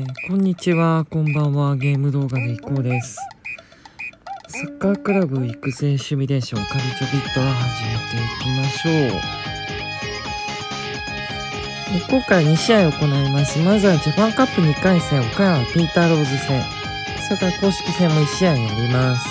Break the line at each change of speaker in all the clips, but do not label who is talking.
えーこんにちは、こんばんは。ゲーム動画でいこうです。サッカークラブ育成シミュレーションカルチョビットを始めていきましょう。今回2試合行います。まずはジャパンカップ2回戦、岡山ピーターローズ戦。それから公式戦も1試合やります。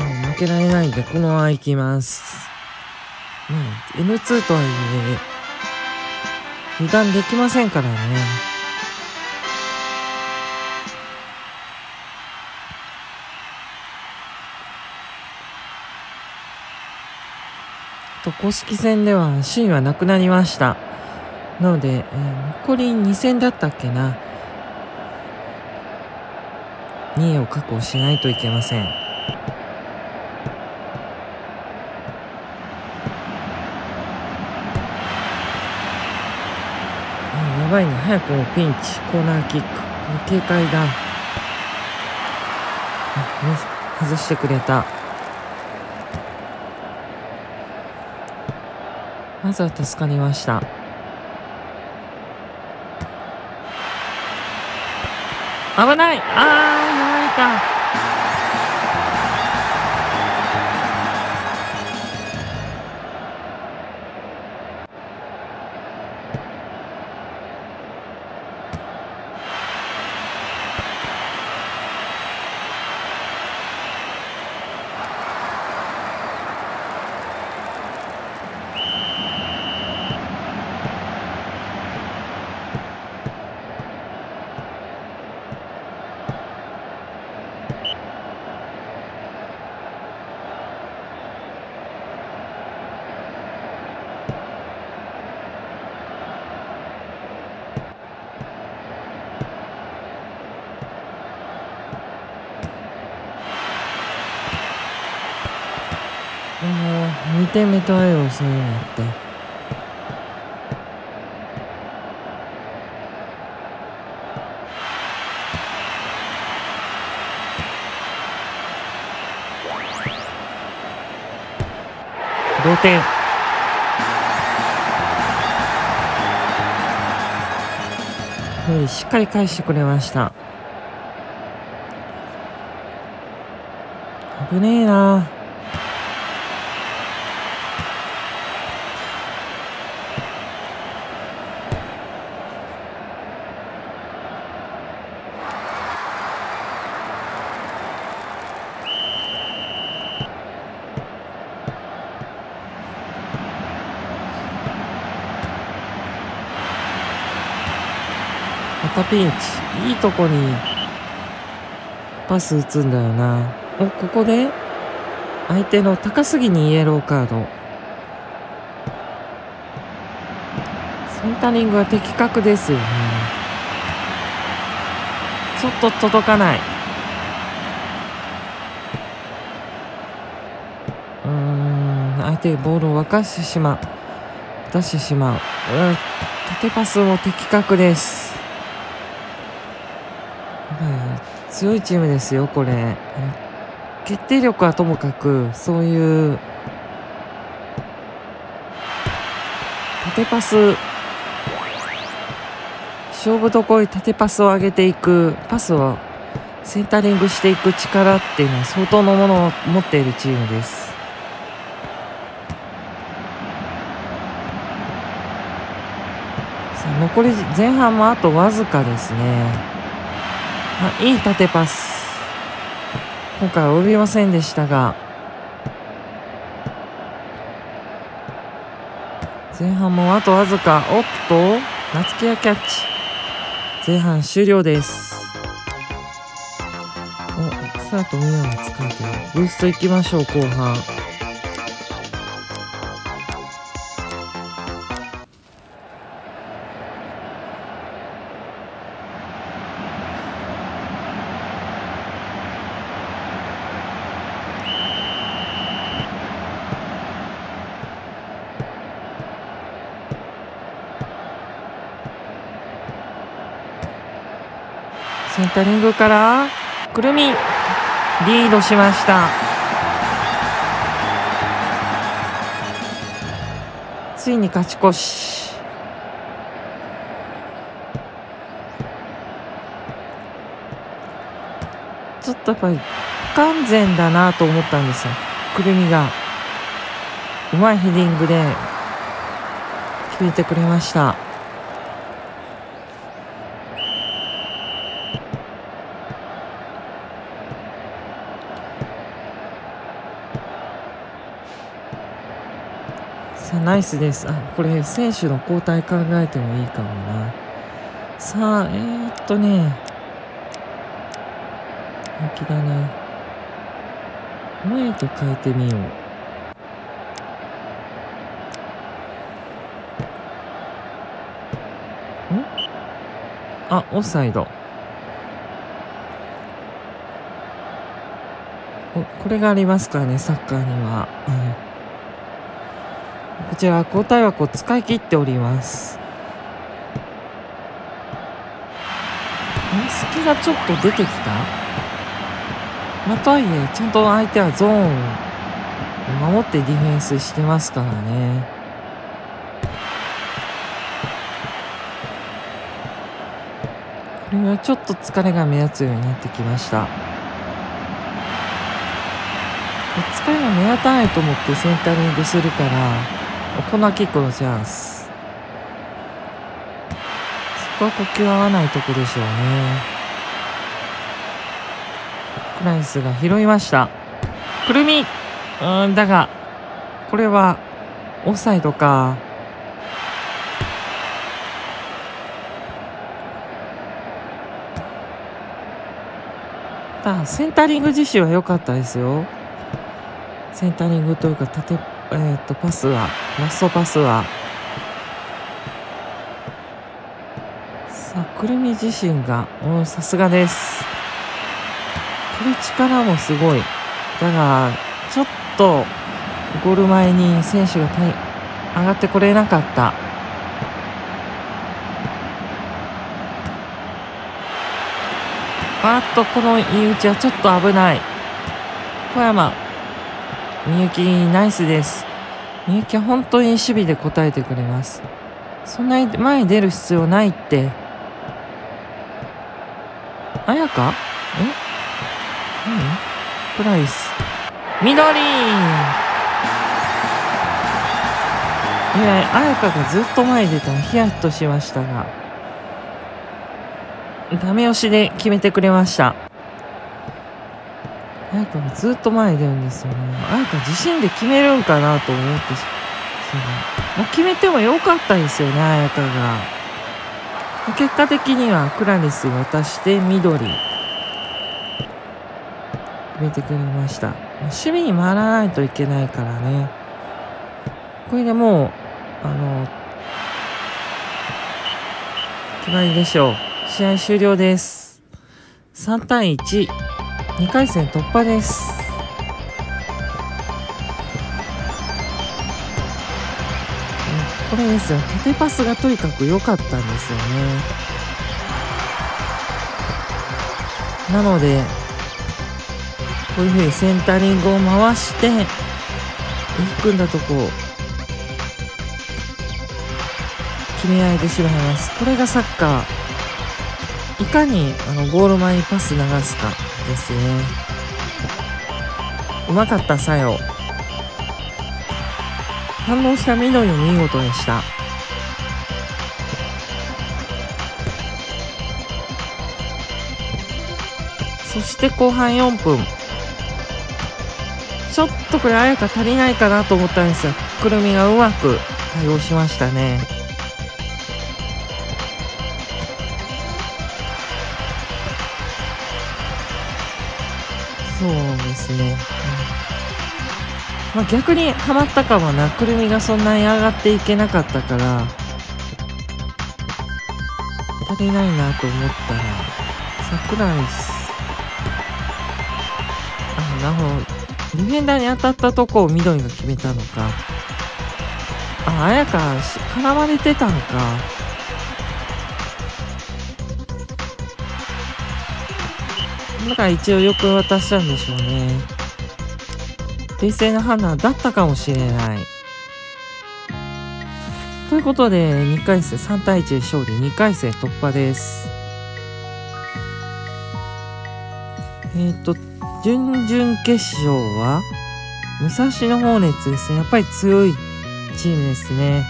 もう負けられないんで、このまま行きます。まあ、N2 とはいえ、油断できませんからね。と公式戦では首位はなくなりました。なので、えー残り2戦だったっけな。2位を確保しないといけません。あやばいね。早くもピンチ。コーナーキック。警戒だ。あね外してくれた。まずは助かりました。危ないあー、やられた。もう2点目とあよそういうのって。同点。しっかり返してくれました。危ねえな。たピンチ。いいとこにパス打つんだよな。おここで相手の高すぎにイエローカード。センタリングは的確ですよね。ちょっと届かない。うん相手ボールを沸かしてしまう。出してしまう。うん縦パスも的確です。強いチームですよこれ。決定力はともかくそういう縦パス。勝負どころに縦パスを上げていく。パスをセンタリングしていく力っていうのは相当のものを持っているチームです。さあ残り前半もあとわずかですね。あいい縦パス。今回は及びませんでしたが。前半もあとわずか。おっと夏木がキャッチ。前半終了です。おさあとミオが使うてブーストいきましょう後半。タリングからくるみリードしました。ついに勝ち越し。ちょっとやっぱり不完全だなと思ったんですよ。くるみが。うまいヘディングで決めてくれました。ナイスです。あこれ選手の交代考えてもいいかもな。さあえー、っとね。本気だな。前と変えてみよう。あオフサイド。これがありますからねサッカーには、うん、こちら交代枠を使い切っております。隙がちょっと出てきた？まあ、とはいえちゃんと相手はゾーンを守ってディフェンスしてますからね。これはちょっと疲れが目立つようになってきました。疲れが目立たないと思ってセンタリングするからコーナーキックのチャンス。そこは呼吸合わないとこでしょうね。クライスが拾いました。くるみ。うんだがこれはオフサイドか。センタリング自身は良かったですよ。センタリングというか縦、えー、とパスはラストパスはさあくるみ自身がさすがです。これ力もすごい。だがちょっとゴール前に選手が上がってこれなかった。あっとこの言い打ちはちょっと危ない。小山。みゆきナイスです。みゆきは本当に守備で答えてくれます。そんなに前に出る必要ないって。あやかえ？何？プライス。緑！いやあやかがずっと前に出たのヒヤッとしましたがダメ押しで決めてくれました。彩香がずっと前に出るんですよね。彩香自身で決めるんかなと思ってそうもう決めてもよかったですよね彩香が。結果的にはクラリス渡して緑。決めてくれました。守備に回らないといけないからね。これでもうあの決まりでしょう。試合終了です。3対1、2回戦突破です。これですよ、縦パスがとにかく良かったんですよね。なので、こういうふうにセンタリングを回して、組んだとこ決め合いでしまいます。これがサッカー。いかにあのゴール前にパス流すかですねうまかった作用反応した緑も見事でした。そして後半4分。ちょっとこれ綾香足りないかなと思ったんですがくるみがうまく対応しましたね。そうですね、うん、まあ、逆にハマったかもなくるみがそんなに上がっていけなかったから足りないなと思ったら桜井あなるほどディフェンダーに当たったとこを緑が決めたのか。あ綾香絡まれてたのか。だから一応よく渡したんでしょうね。冷静な判断だったかもしれない。ということで2回戦3対1勝利。2回戦突破です。えっ、ー、と準々決勝は武蔵野放熱ですね。やっぱり強いチームですね。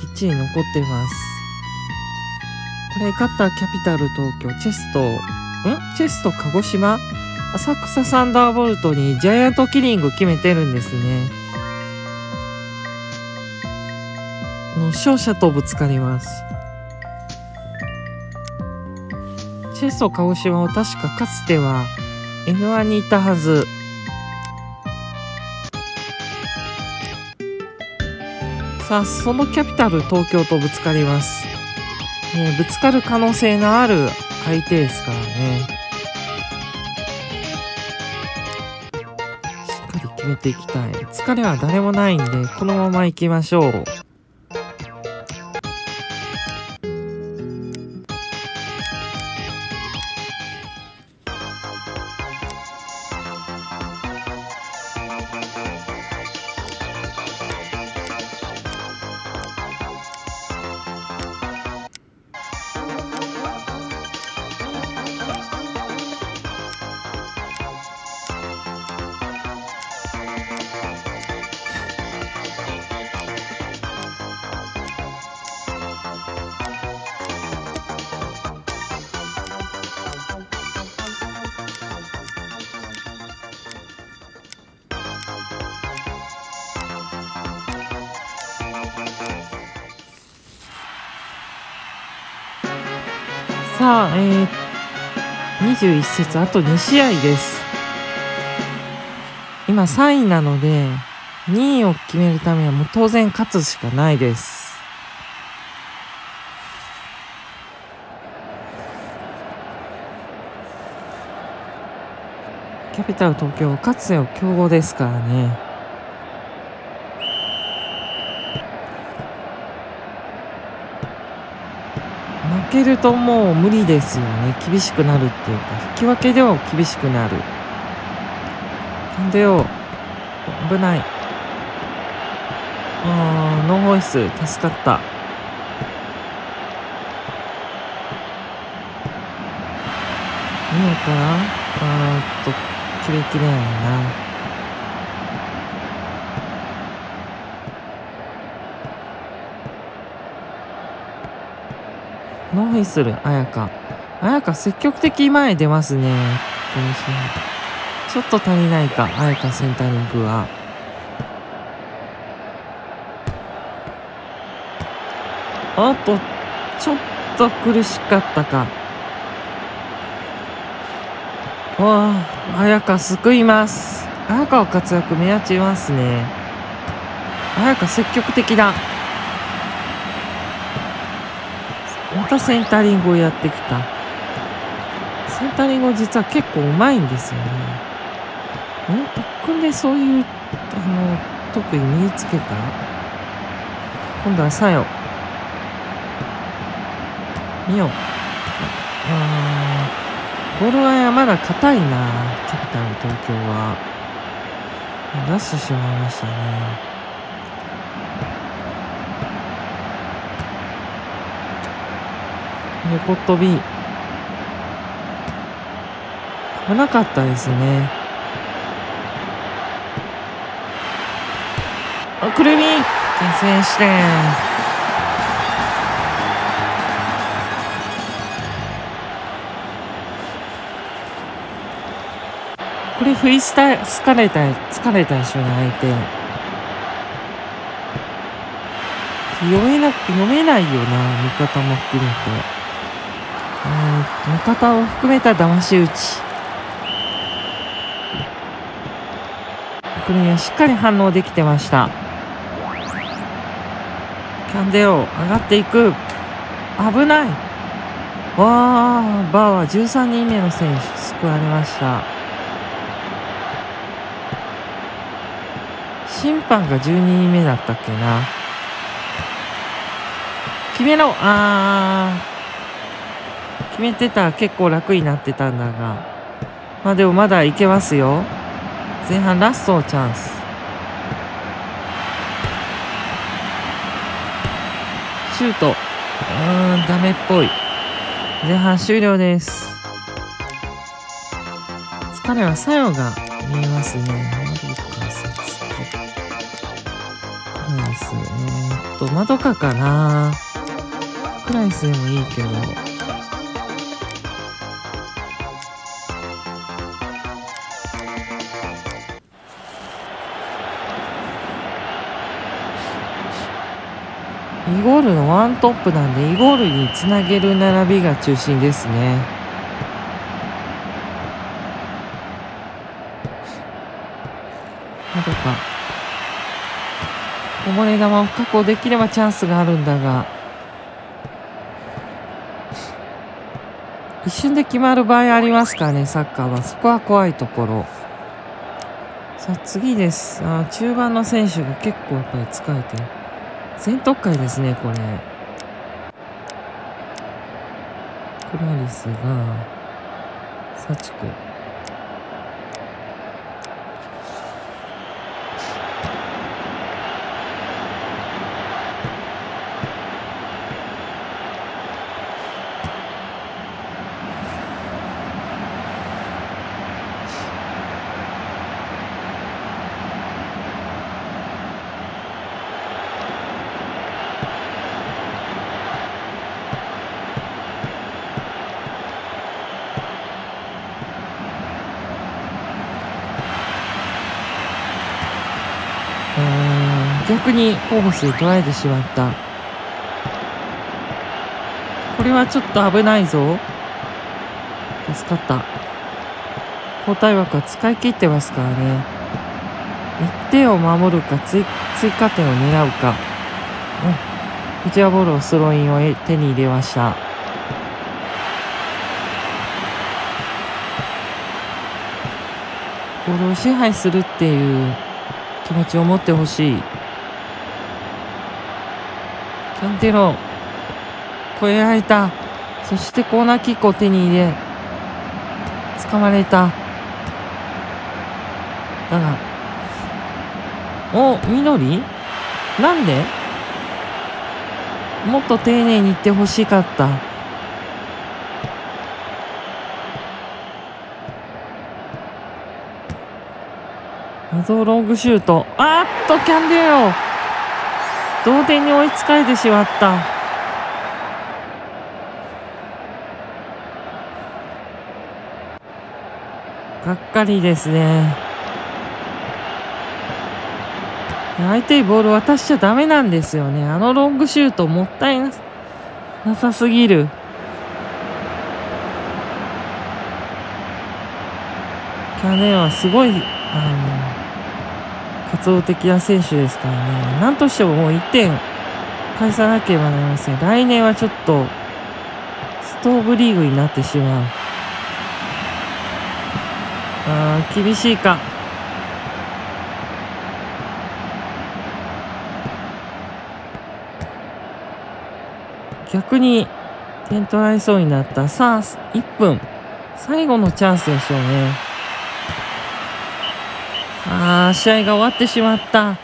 きっちり残ってます。これ勝ったキャピタル東京チェストん？チェスト鹿児島？浅草サンダーボルトにジャイアントキリング決めてるんですね。の勝者とぶつかります。チェスト鹿児島は確かかつては N1 にいたはず。さあそのキャピタル東京とぶつかります、え、ぶつかる可能性のある相手ですからね。しっかり決めていきたい。疲れは誰もないんでこのまま行きましょう。さあ、えー、21節あと2試合です。今3位なので2位を決めるためはもう当然勝つしかないです。キャピタル東京かつての強豪ですからね。けるともう無理ですよね。厳しくなるっていうか引き分けでは厳しくなる。なんでよ。危ない。あーノーホイス助かった。見ようかな。あーっとキレキレやな。ノーフェイスる綾香綾香積極的前へ出ますね。ちょっと足りないか綾香センタリングは。あとちょっと苦しかったか。わあ綾香救います。綾香の活躍目立ちますね。綾香積極的だまたセンタリングをやってきた。センタリング実は結構うまいんですよね。ん？特訓でそういうあの特技身につけた。今度はさよ見よあゴールラインまだ硬いなキャピタル東京は。出してしまいましたね。横跳び。危なかったですね。あくるみ。先制して。これフリースタ疲れた疲れたでしょうね相手。読めな読めないよな味方も含めて。味方を含めた騙し討ち。これにはしっかり反応できてました。キャンデオ上がっていく。危ない。わあバーは13人目の選手救われました。審判が12人目だったっけな。決めろ。あー。決めてた結構楽になってたんだが。まあでもまだいけますよ。前半ラストのチャンス。シュート。うーんダメっぽい。前半終了です。疲れは作用が見えますね。マドカサツキクライス。えー、っとマドカかな。クライスでもいいけど。イゴールのワントップなんでイゴールにつなげる並びが中心ですね。まどか。こぼれ球を確保できればチャンスがあるんだが。一瞬で決まる場合ありますかねサッカーは。そこは怖いところ。さあ次です。あ中盤の選手が結構やっぱり疲れてる。全特会ですねこれ。クラリスが幸子。逆に候補数取られてしまった。これはちょっと危ないぞ。助かった。交代枠は使い切ってますからね。1点を守るか追加点を狙うか。うん。こちらボールをスローインを手に入れました。ボールを支配するっていう気持ちを持ってほしい。キャンテロ超えられた。そしてコーナーキックを手に入れ掴まれた。だがお緑なんで？もっと丁寧に言ってほしかった。謎ロングシュート。あっとキャンディロ同点に追いつかれてしまった。がっかりですね。相手にボール渡しちゃダメなんですよね。あのロングシュートもったいなさすぎる。キャネはすごいあの活動的な選手ですからね、なんとしてももう1点返さなければなりません。来年はちょっと、ストーブリーグになってしまう。あー、厳しいか。逆に点取られそうになった。さあ、1分。最後のチャンスでしょうね。ああ、試合が終わってしまった。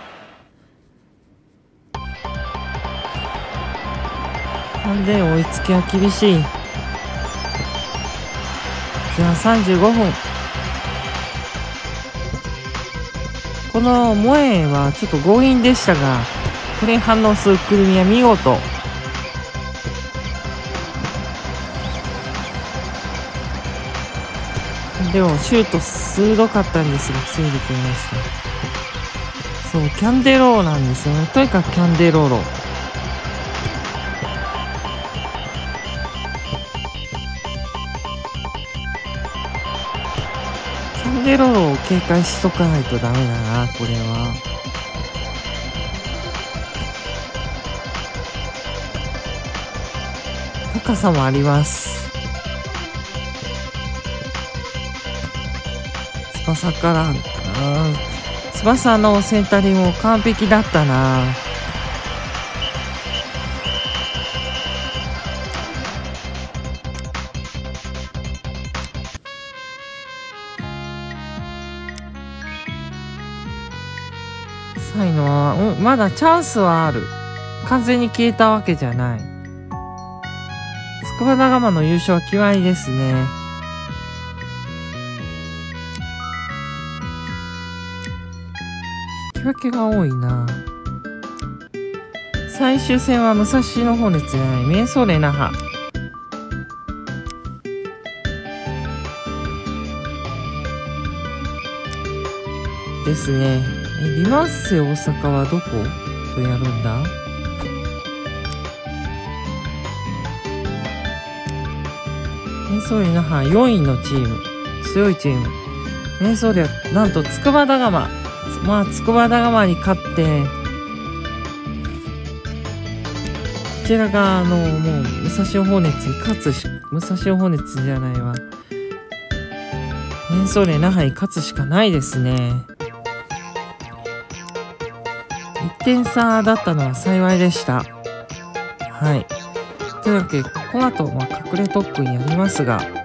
なんで追いつきは厳しい。じゃあ35分。この萌えはちょっと強引でしたが、これに反応するくるみは見事。でもシュート鋭かったんですが防いでくれましたそうキャンデローなんですよね。とにかくキャンデローロキャンデローロを警戒しとかないとダメだなこれは。高さもあります。翼からんかな。翼のセンタリングも完璧だったな。最後は、うん、まだチャンスはある。完全に消えたわけじゃない。筑波大釜の優勝は決まりですね。引き分けが多いな。最終戦は武蔵野放熱じゃないメンソーレ那覇。ですね。えリマッセ大阪はどことやるんだ？メンソーレ那覇4位のチーム強いチーム。メンソーレはなんと筑波大釜まあ筑波大釜に勝ってこちらがあのもう武蔵野放熱に勝つし武蔵野放熱じゃないわ。メンソーレ那覇に勝つしかないですね。1点差だったのは幸いでした。はい。というわけでこの後、まあ、隠れ特訓やりますが。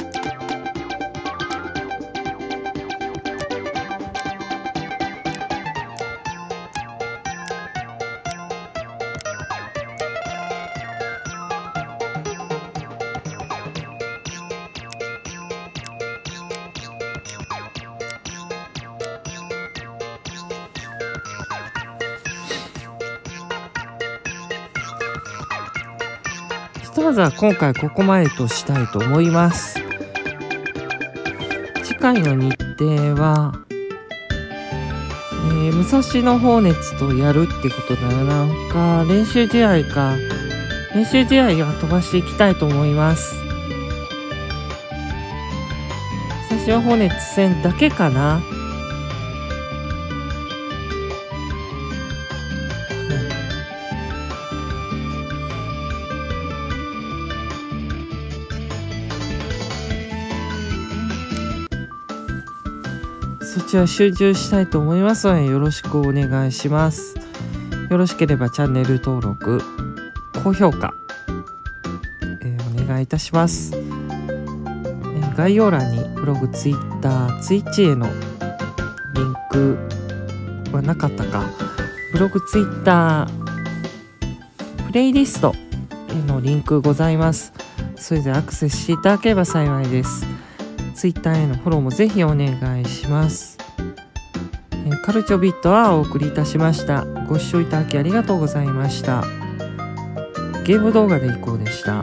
ひとまずは今回ここまでとしたいと思います。次回の日程は、えー、武蔵野放熱とやるってことだよなんか練習試合か練習試合は飛ばしていきたいと思います。武蔵野放熱戦だけかな。ちら集中したいと思いますのでよろしくお願いします。よろしければチャンネル登録、高評価、えーお願いいたします、えー概要欄にブログ、ツイッター、ツイッチへのリンクはなかったか。ブログ、ツイッター、プレイリストへのリンクございます。それでアクセスしていただければ幸いです。ツイッターへのフォローもぜひお願いします。カルチョビットはお送りいたしました。ご視聴いただきありがとうございました。ゲーム動画でいこうでした。